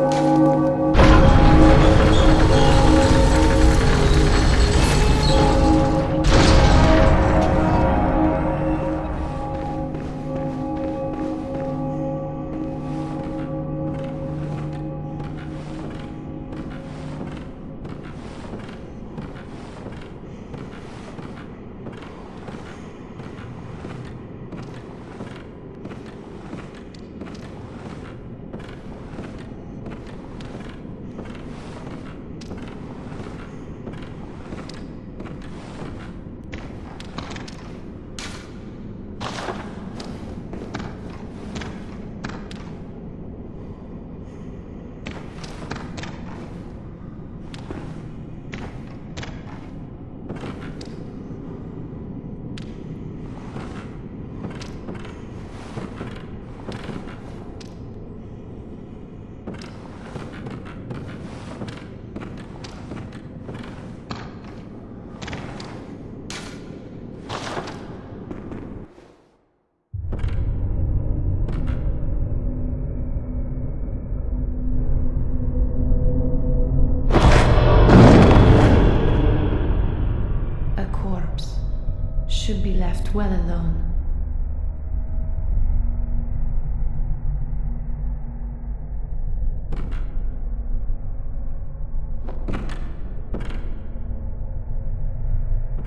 Música well alone.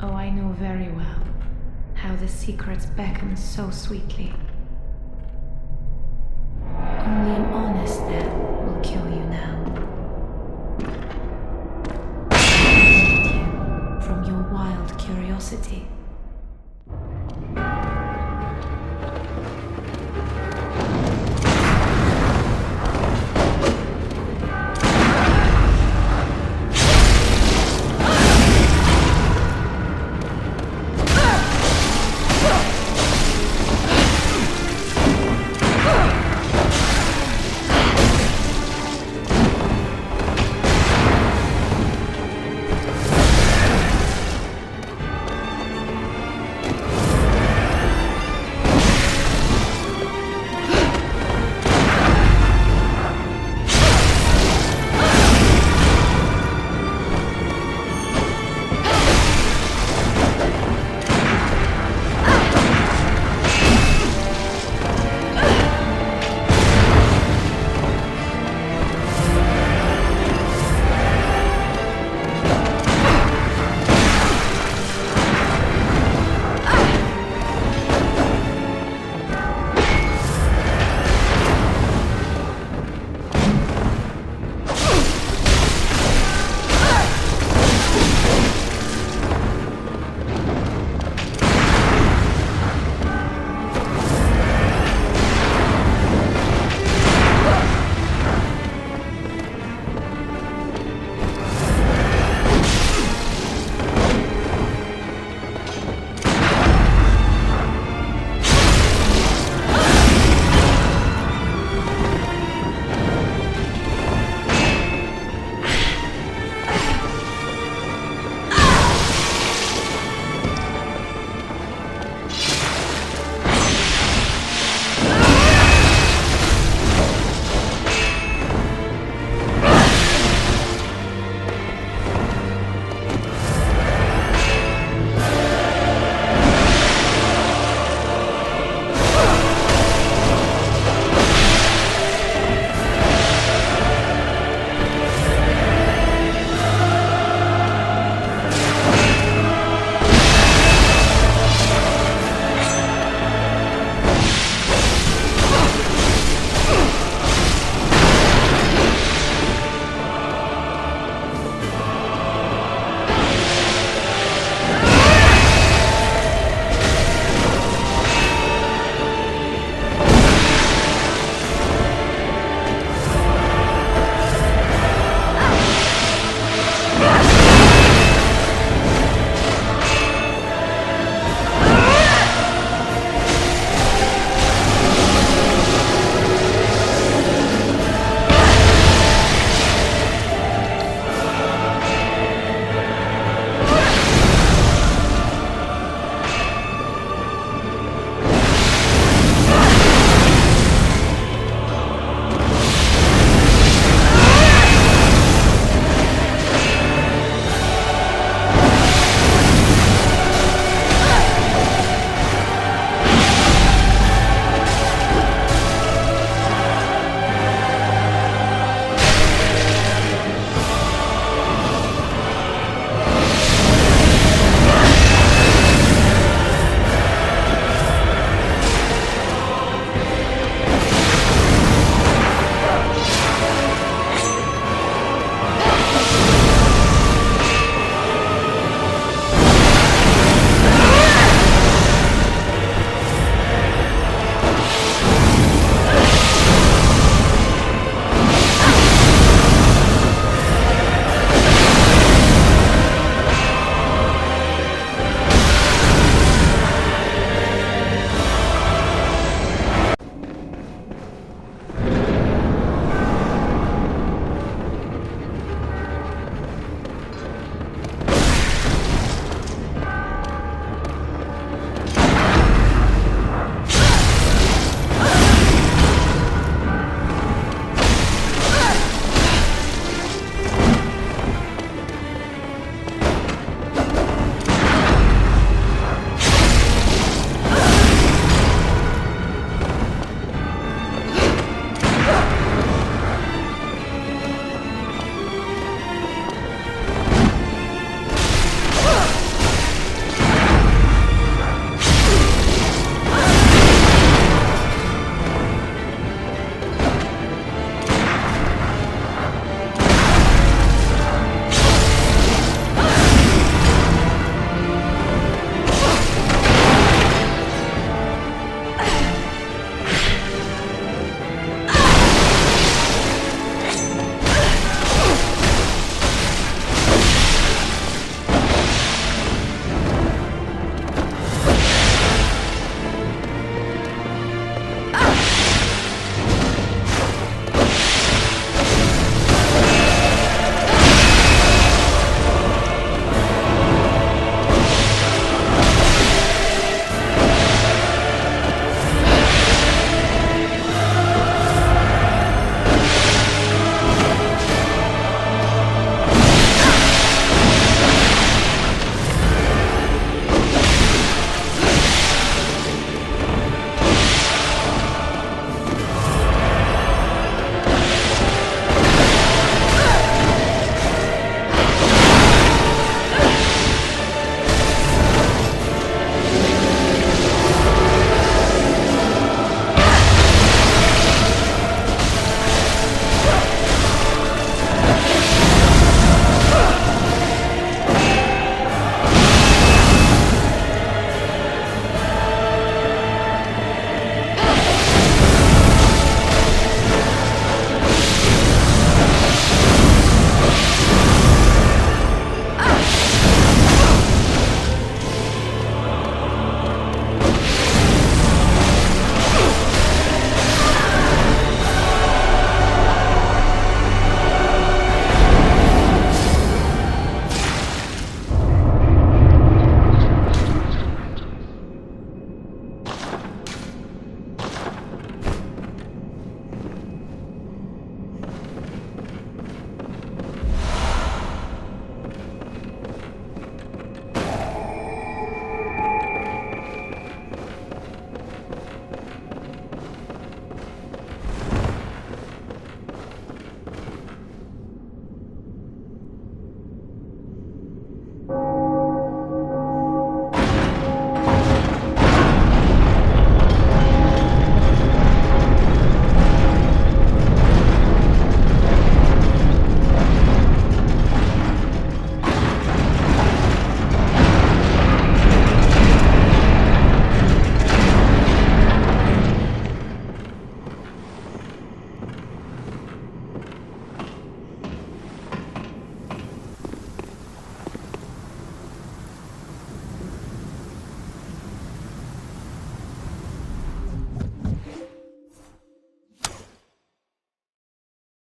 Oh, I know very well how the secrets beckon so sweetly.